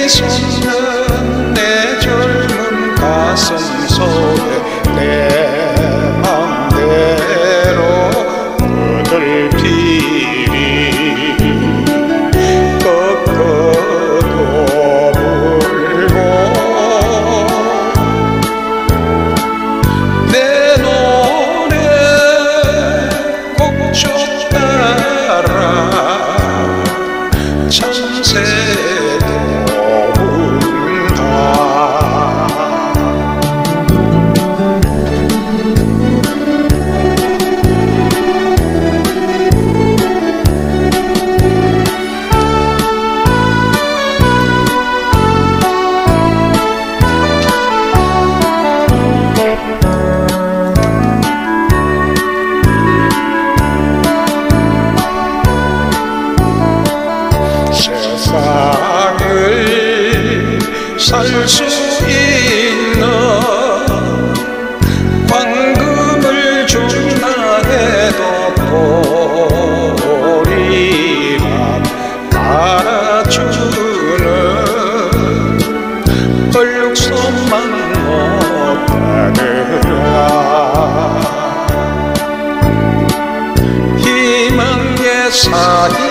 days from. 살 수 있는 황금을 준다 해도 보리만 알아주는 얼룩손만 못하느라. 희망의 사이